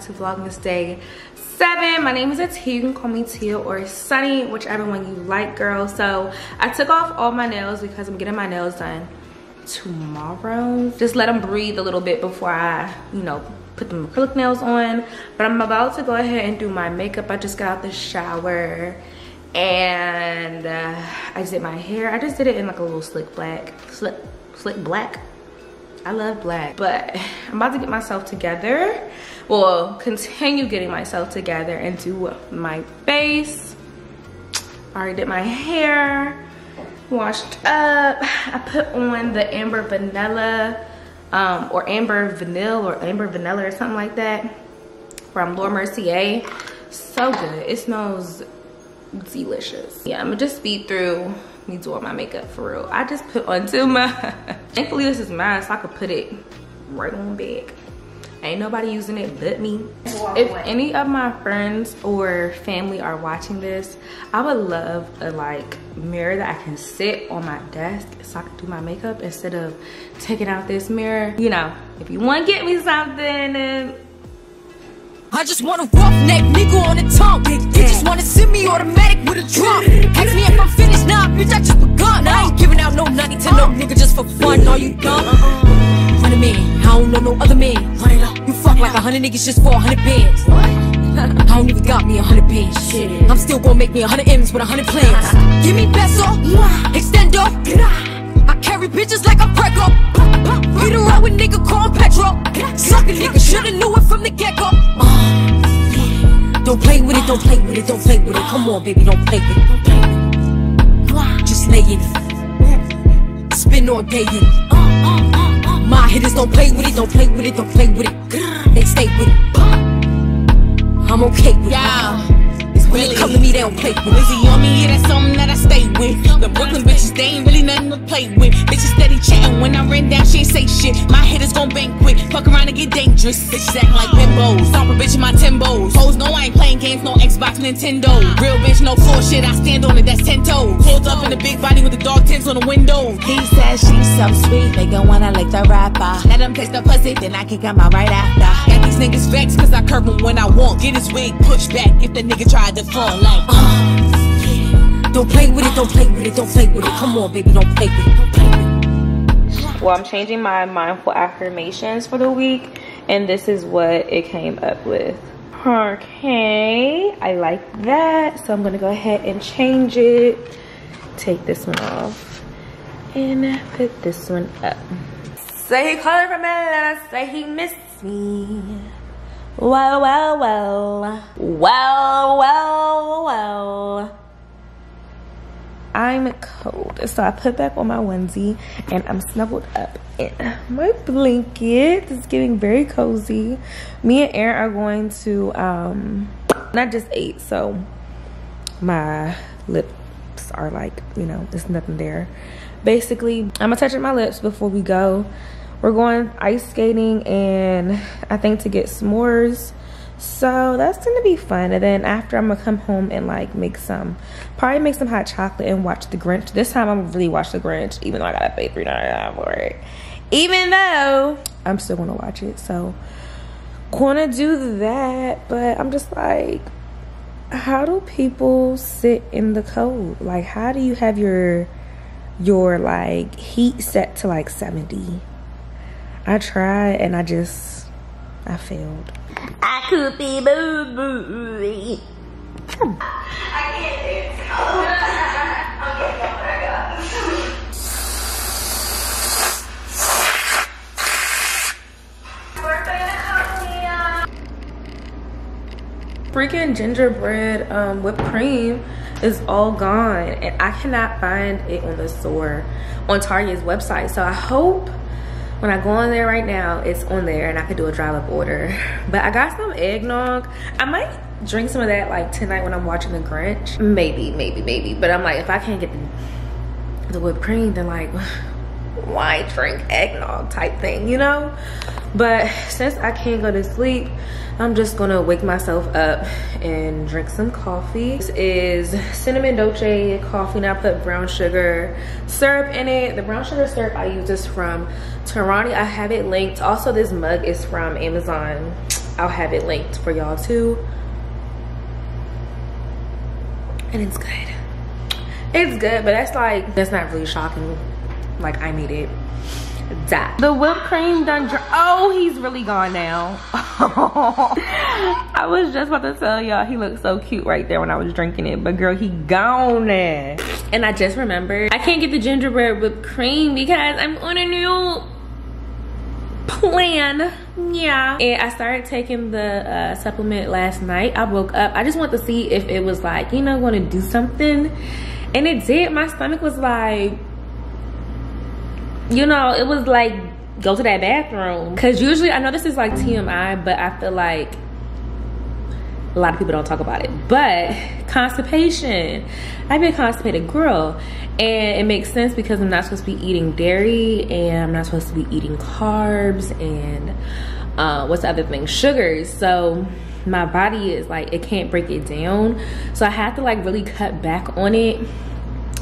back to vlogmas day. Seven my name is Atia you can call me Tia or Sunny whichever one you like girl. So I took off all my nails because I'm getting my nails done tomorrow. Just let them breathe a little bit before I you know put them acrylic nails on. But I'm about to go ahead and do my makeup. I just got out the shower and uh, I did my hair. I just did it in like a little slick black slick slick black. I love black, but I'm about to get myself together. Well, continue getting myself together and do my face. I already did my hair, washed up. I put on the Amber Vanilla um, or Amber Vanilla or Amber Vanilla or something like that from Laura Mercier. So good. It smells delicious. Yeah, I'm gonna just speed through me doing my makeup for real. I just put on too much. Thankfully this is mine so I could put it right on bag. Ain't nobody using it but me. If any of my friends or family are watching this, I would love a like mirror that I can sit on my desk so I can do my makeup instead of taking out this mirror. You know, if you want to get me something, I just want a rough neck nigga on the tongue. You just wanna send me automatic with a drum. Hundred niggas just for a hundred bands. I don't even got me a hundred bands. I'm still gonna make me a hundred M's with a hundred plans. Give me peso, extendo. I carry bitches like I'm. Beat around with nigga called Petro. Suck a nigga, shoulda knew it from the get go. Uh, don't play with it, don't play with it, don't play with it. Come on, baby, don't play with it. Just lay it. Spin all day in it. Uh, uh, My hitters don't play with it, don't play with it, don't play with it. They stay with it. I'm okay with it. When they come to me, they don't play with it. Busy on me, yeah, that's something that I stay with. The Brooklyn bitches, they ain't really nothing to play with. Bitches steady chatting when I ran down, she ain't say shit. My hitters gon' bang quick, fuck around and get dangerous. Bitches acting like bimbos, stomp a bitch in my Timbos. Hoes know I ain't playing games, no Xbox, Nintendo. Real bitch, no floor shit, I stand on it, that's 10 toes. Pulled up in a big body with the dog tints on the window. He says she's so sweet, they gon' wanna lick the rapper. Let him taste the pussy, then I kick come out right after. Got these niggas vexed cause I curb him when I want. Get his wig pushed back if the nigga tried to front like. Uh. Don't play with it, don't play with it, don't play with it. Come on, baby, don't play with it. Well, I'm changing my mindful affirmations for the week and this is what it came up with. Okay, I like that. So I'm gonna go ahead and change it. Take this one off and put this one up. Say he called me and say he missed me. Well, well, well. Well, well, well. I'm cold. So I put back on my onesie and I'm snuggled up in my blanket. It's getting very cozy. Me and Aaron are going to, um, not just ate, so my lips are like, you know, there's nothing there. Basically, I'm gonna touch my lips before we go. We're going ice skating and I think to get s'mores. So that's gonna be fun. And then after i'm gonna come home and like make some probably make some hot chocolate and watch the grinch. This time i'm gonna really watch the grinch even though i gotta pay $3.99 for it even though i'm still gonna watch it. So gonna do that but i'm just like how do people sit in the cold? Like how do you have your your like heat set to like 70 i tried and i just i failed I could be boo boo. I can't Freaking gingerbread um, whipped cream is all gone and I cannot find it on the store on Target's website. So I hope when I go on there right now, it's on there and I could do a drive up order. But I got some eggnog. I might drink some of that like tonight when I'm watching The Grinch. Maybe, maybe, maybe. But I'm like, if I can't get the, the whipped cream, then like, wine drink eggnog type thing you know? But since i can't go to sleep i'm just gonna wake myself up and drink some coffee. This is cinnamon dolce coffee and i put brown sugar syrup in it. The brown sugar syrup i use is from Torani. i have it linked. Also this mug is from amazon. I'll have it linked for y'all too. And it's good. It's good but that's like that's not really shocking like i need it that. The whipped cream done oh he's really gone now. I was just about to tell y'all he looked so cute right there when i was drinking it but girl he gone now. And i just remembered i can't get the gingerbread whipped cream because i'm on a new plan. Yeah. And i started taking the uh, supplement last night. I woke up. I just want to see if it was like you know going to do something. And it did. My stomach was like you know it was like go to that bathroom. Because usually i know this is like tmi but i feel like a lot of people don't talk about it. But constipation. I've been a constipated girl and it makes sense because i'm not supposed to be eating dairy and i'm not supposed to be eating carbs and uh, what's the other thing? Sugars. So my body is like it can't break it down. So i have to like really cut back on it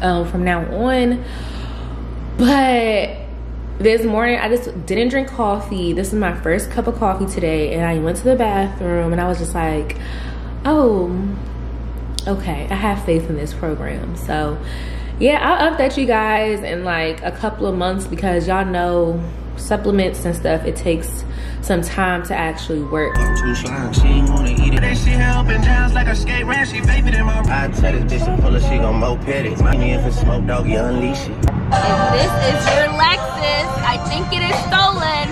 um, from now on but this morning i just didn't drink coffee this is my first cup of coffee today and i went to the bathroom and i was just like oh okay i have faith in this program so yeah i'll update you guys in like a couple of months because y'all know supplements and stuff it takes some time to actually work. I'm too shy, she ain't wanna eat it. That shit helping towns like a skate ramp, she vaping in my I tell this bitch to pull her, she gon' mo petty. Me if it's smoke dog, you unleash it. If this is your Lexus, I think it is stolen.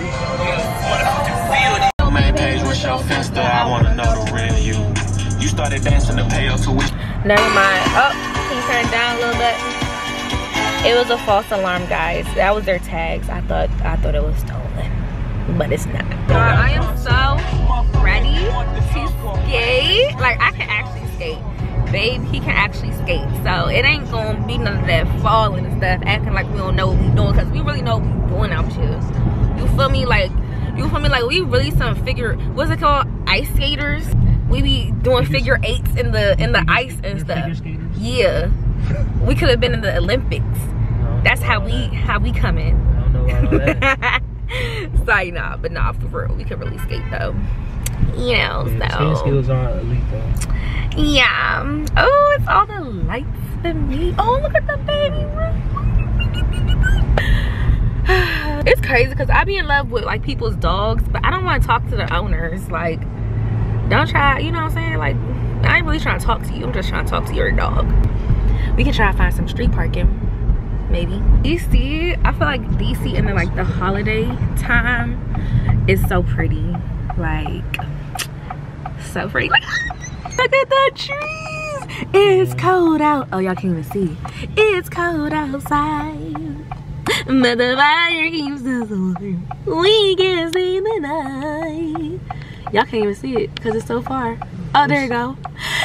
Main page with your finster, I wanna know the real you. You started dancing to pay up to which. Never mind. Oh, can you turn it down a little bit? It was a false alarm, guys. That was their tags. I thought I thought it was stolen but it's not. I am so ready to skate. Like I can actually skate. Babe, he can actually skate. So it ain't gonna be none of that falling and stuff, acting like we don't know what we doing, cause we really know what we doing out here. You feel me? Like you feel me? Like we really some figure what's it called? Ice skaters. We be doing figure eights in the in the ice and stuff. Yeah. We could have been in the Olympics. That's how we how we come in. Sorry, nah, but nah, for real, we could really skate though. You know, yeah, so. skills are elite though. Yeah. Oh, it's all the lights for me. Oh, look at the baby it's crazy because I be in love with like people's dogs, but I don't want to talk to the owners. Like, don't try, you know what I'm saying? Like, I ain't really trying to talk to you. I'm just trying to talk to your dog. We can try to find some street parking maybe dc i feel like dc in the like the holiday time is so pretty like so pretty like look at the trees it's cold out oh y'all can't even see it's cold outside but the fire keeps us warm we can see the night y'all can't even see it because it's so far oh there you go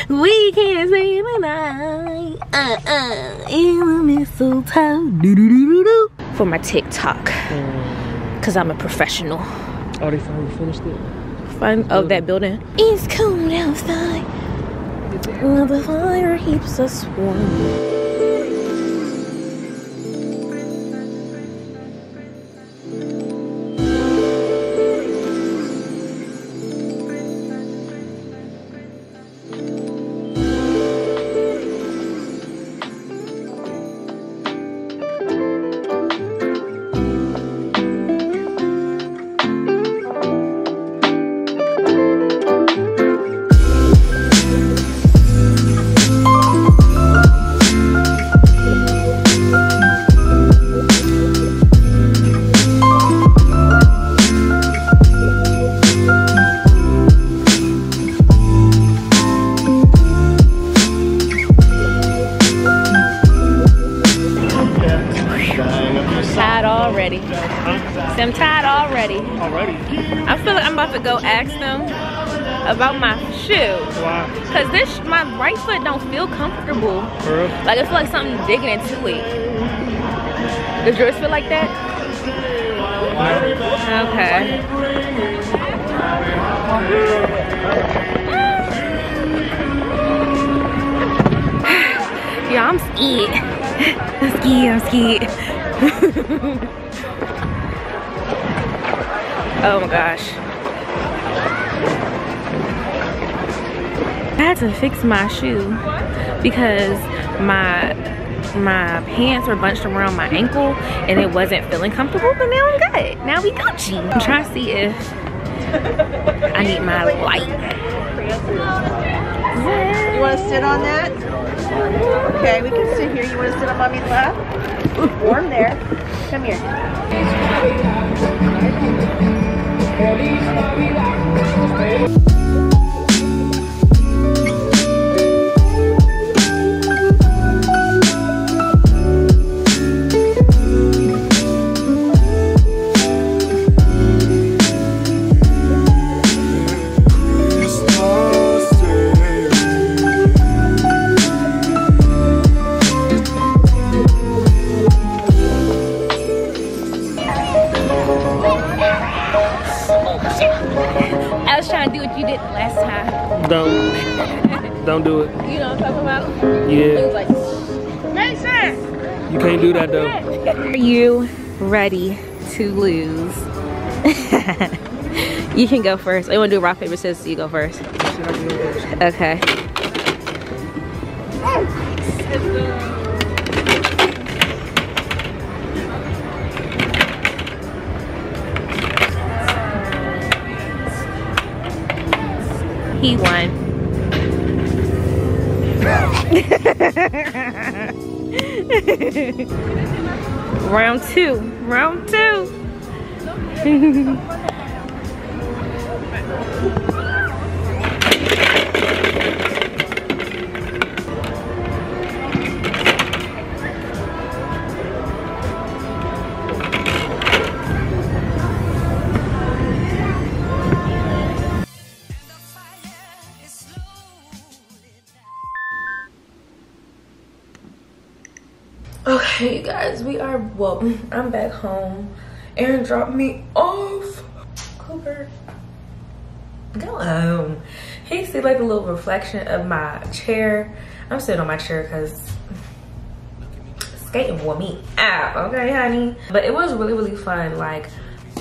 we can't see the night uh, uh, in the mistletoe. Do, do, do, do, do. For my TikTok. Because mm. I'm a professional. Oh, they finally finished it? Fun oh, that building. It's cold outside. The fire keeps us warm. About to go ask them about my shoe. Why? Cause this, my right foot don't feel comfortable. Like I feel like something digging into it. Does yours feel like that? Okay. Yeah, I'm scared. I'm scared, I'm scared. Oh my gosh. I had to fix my shoe because my my pants were bunched around my ankle and it wasn't feeling comfortable, but now I'm good. Now we Gucci. I'm trying to see if I need my light. You want to sit on that? Okay, we can sit here. You want to sit on mommy's lap? Warm there. Come here. I You can't do. Are you ready to lose? you can go first. I want to do rock, paper, scissors, so you go first. Okay. He won. Round two. Round two. Okay, guys, we are, well, I'm back home. Aaron dropped me off. Cooper, go home. He see like a little reflection of my chair. I'm sitting on my chair because skating wore me out, okay, honey? But it was really, really fun. Like,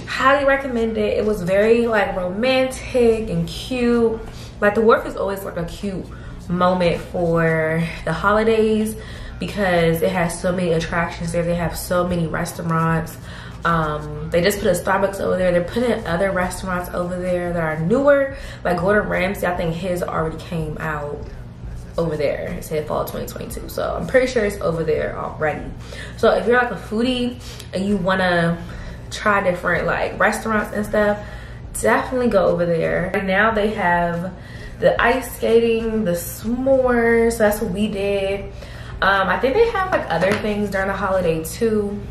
highly recommend it. It was very like romantic and cute. Like the wharf is always like a cute moment for the holidays because it has so many attractions there. They have so many restaurants. Um, they just put a Starbucks over there. They're putting other restaurants over there that are newer. Like Gordon Ramsay, I think his already came out over there. It said fall 2022. So I'm pretty sure it's over there already. So if you're like a foodie and you wanna try different like restaurants and stuff, definitely go over there. Right now they have the ice skating, the s'mores, So that's what we did. Um, I think they have like other things during the holiday too,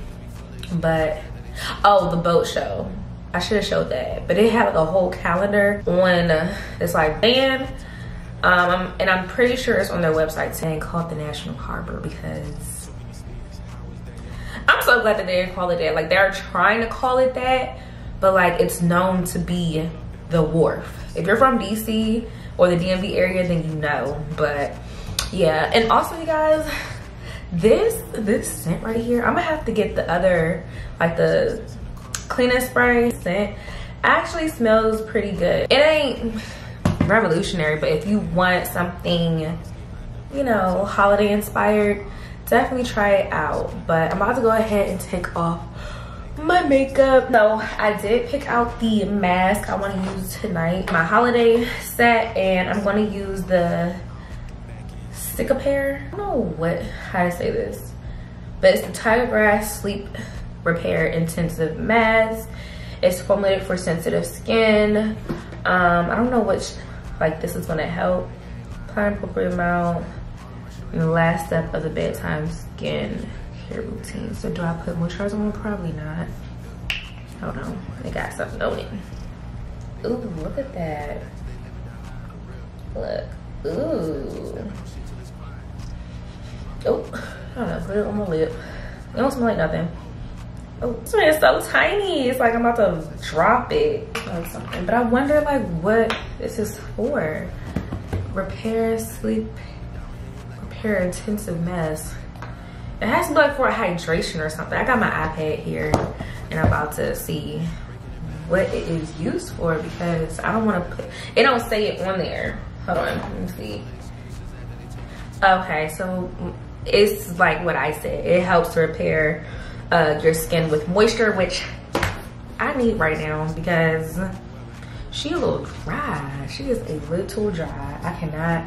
but oh, the boat show. I should have showed that, but they have like a whole calendar on uh, it's like band. Um, and I'm pretty sure it's on their website saying called the National Harbor because I'm so glad that they didn't call it that. Like they're trying to call it that, but like it's known to be the wharf. If you're from DC or the DMV area, then you know. But yeah, and also you guys, this this scent right here, I'm gonna have to get the other like the cleaning spray scent. Actually smells pretty good. It ain't revolutionary, but if you want something, you know, holiday inspired, definitely try it out. But I'm about to go ahead and take off my makeup. No, I did pick out the mask I want to use tonight. My holiday set, and I'm going to use the Cicapair. I don't know what, how to say this, but it's the Tiger Grass Sleep Repair Intensive Mask. It's formulated for sensitive skin. Um, I don't know which, like this is gonna help. Apply an appropriate amount the last step of the bedtime skin care routine. So do I put moisturizer on? Probably not. I don't know. They got something on it. Ooh, look at that. Look. Ooh. Oh, I don't know. Put it on my lip. It don't smell like nothing. Oh, this one is so tiny. It's like I'm about to drop it or something. But I wonder like what this is for. Repair sleep, repair intensive mess. It has to be like for hydration or something. I got my iPad here and I'm about to see what it is used for because I don't want to put, it don't say it on there. Hold on, let me see. Okay, so it's like what I said. It helps repair uh, your skin with moisture, which I need right now because she a little dry. She is a little dry. I cannot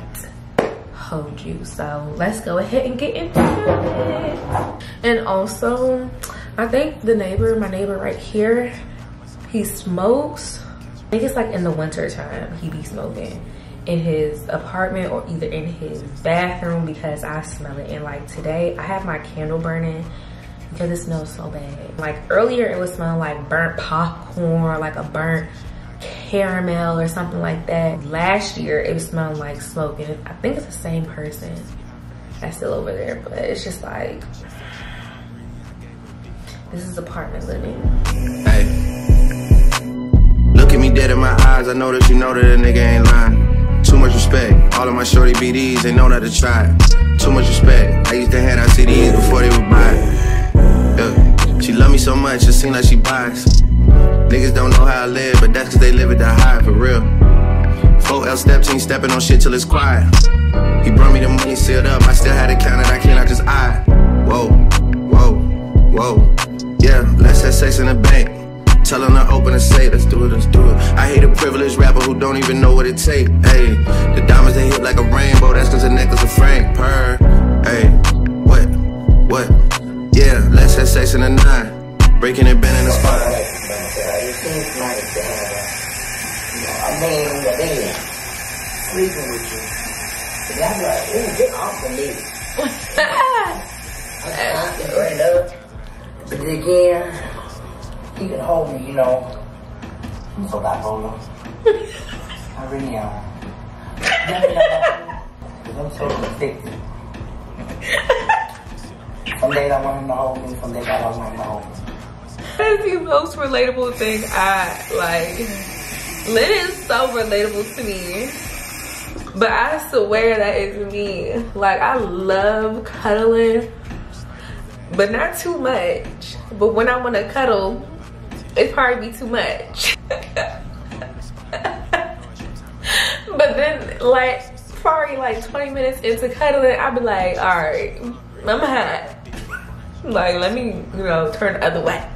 hold you. So let's go ahead and get into it. And also, I think the neighbor, my neighbor right here, he smokes. I think it's like in the winter time he be smoking in his apartment or either in his bathroom because I smell it. And like today, I have my candle burning because it smells so bad. Like earlier, it was smelling like burnt popcorn, like a burnt caramel or something like that. Last year, it was smelling like smoke. And I think it's the same person that's still over there, but it's just like, this is apartment living. Hey. Look at me dead in my eyes, I know that you know that a nigga ain't lying. Too much respect, all of my shorty BDs, they know that to try. Too much respect, I used to hand out CDs before they would buy Yeah. She love me so much, it seems like she buys. Niggas don't know how I live, but that's cause they live it that high, for real. 4L step team stepping on shit till it's quiet. He brought me the money sealed up, I still had it, I cannot just eye. Whoa, whoa, whoa. Yeah, let's have sex in the bank. Tell them to open and say, let's do it, let's do it. I hate a privileged rapper who don't even know what it take. Hey, the diamonds they hit like a rainbow, that's cause the necklace of Frank Purr. Hey, what, what? Yeah, let's have sex in the nine. Breaking it, bending the spine. It seems nice to have, a man in your bed sleeping with you. But I'm like, ooh, get off of me. I'm trying to bring it up. But again, he can hold me, you know. I'm so bipolar. I really am. Because I'm so addicted. Some days I want him to hold me, some days I don't want him to hold me. That's the most relatable thing I like. Lynn is so relatable to me. But I swear that is me. Like I love cuddling, but not too much. But when I want to cuddle, it probably be too much. but then like probably like 20 minutes into cuddling, I'll be like, all right, I'm hot. Like, let me, you know, turn the other way.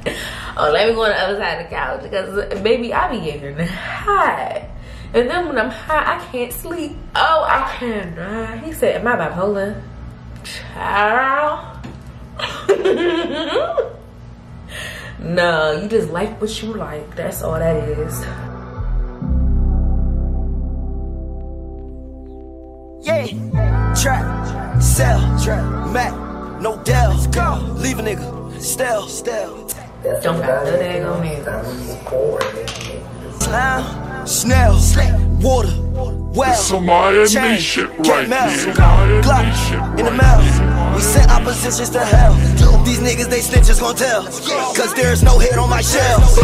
Oh, let me go on the other side of the couch because baby, I be getting hot. And then when I'm hot, I can't sleep. Oh, I cannot. He said, am I bipolar? Child. no, you just like what you like. That's all that is. Yeah, trap, sell, trap, Mac, no Dell, go, leave a nigga, stale, stale. Don't got no dang on it. Clown, snail, water, well, Some Miami chain, shit right mouth, there. Miami Glock in the right mouth. We sent oppositions to hell. These niggas, they snitches gon' tell. Cause there's no hit on my shelf.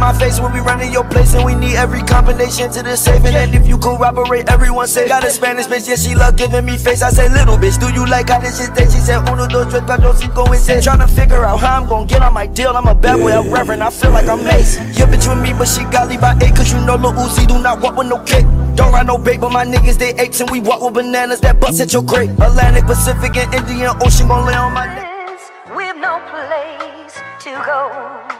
My face when we running your place and we need every combination to the safe. And if you corroborate, everyone say got a Spanish bitch, yeah she love giving me face. I say little bitch, do you like how this shit taste? She said uno dos tres cuatro cinco and seis. Tryna figure out how I'm gon' get on my deal. I'm a bad boy, a reverend. I feel like I'm Mase. Yeah, bitch with me, but she got leave by eight. Cause you know Lil Uzi do not walk with no kick. Don't ride no bait, but my niggas they apes and we walk with bananas that bust at your crate. Atlantic, Pacific, and Indian Ocean gon' lay on my neck. We've no place to go.